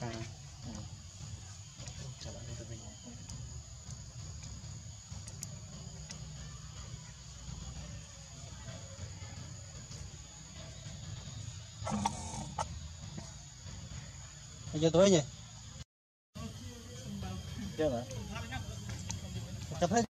ta cho tôi mình nhỉ? Chưa hả Tập hết.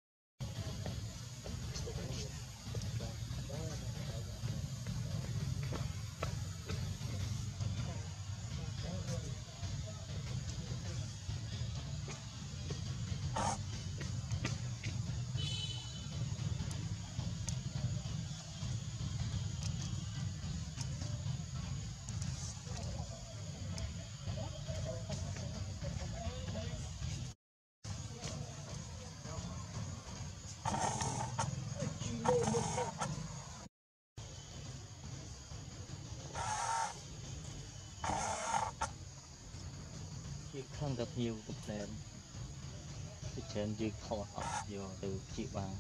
ខឹងតែភៀវកំប្លែនពីច្រើនយើងខកអត់យកទៅជីបាន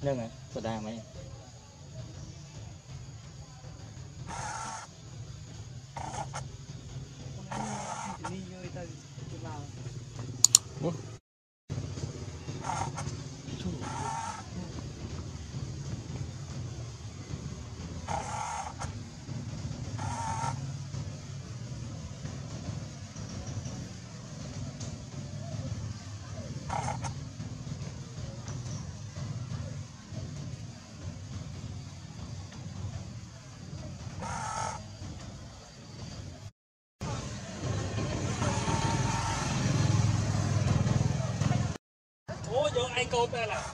ហ្នឹងហើយបដាមិន 太高端了。